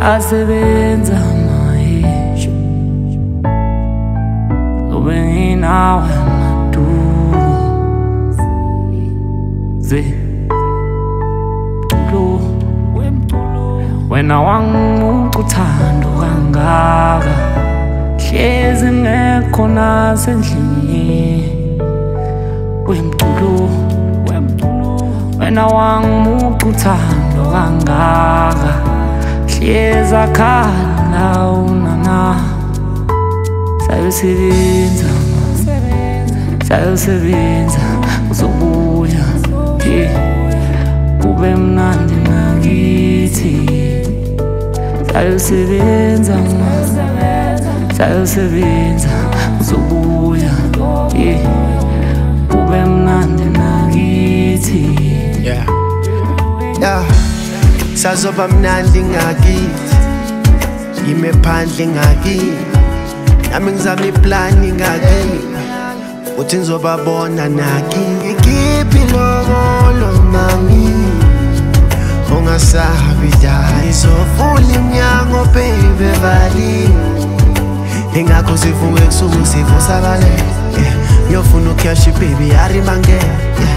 asebenza mahisho ube nginawe maduze Mculo wena wangimuca uthando kangaka. Hlezi ngekho nasendlini. Wemculo wena wangimuca uthando kangaka. Hlezi akhala unana sayosebenza sayosebenza uzobuya yeah. kube mnandi nakithi sayosebenza ma sayosebenza uzobuya yeah. kube mnandi nakithi Yeah. Yeah. Sazoba mnandi ngakithi. Yime phandle ngakithi. Nami ngizama iplani ngakithi. Uthi ngizobabona naki ngikiphi lokolo mami Ungasabi la izovula iminyango baby vali Ingakho sivuke kusuku sivusa bale yeah. Ngiyofuna ukhashi baby arimange yeah.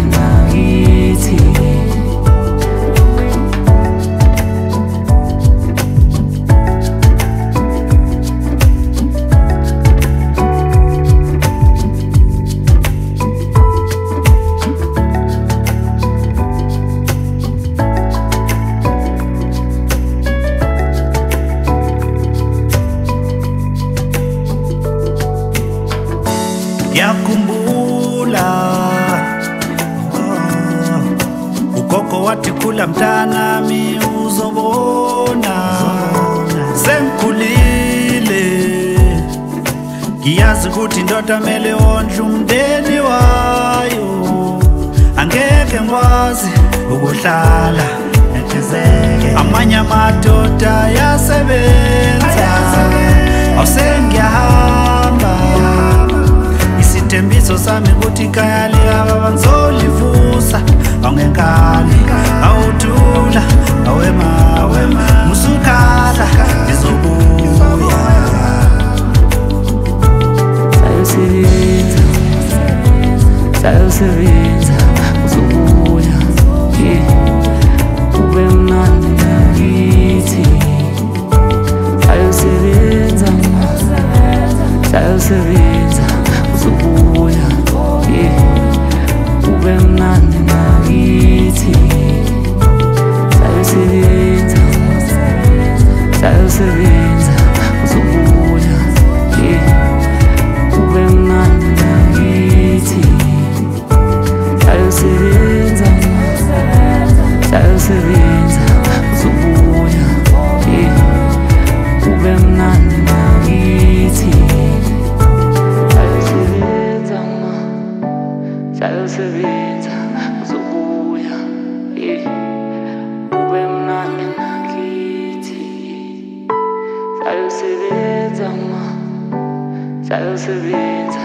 yakhumbula oh, ugogo wathi khula mntanami uzobona. Sengikhulile. Ngiyazi ukuthi indoda mele wondle umndeni wayo. Angeke ngikwazi ukuhlala amanye amadoda ayasebenza. Awusengiyahamba. Isithembiso sami ukuthi ikhaya liyaba banzolivusa awungenkani awuthula awema musukhala ngizobuya sayosebenza sayosebenza uzobuya yeah. kube mnandi nakithi sayosebenza sayosebenza uzobuya ube mnandi ngakithi sayosebenza sayosebenza Thousands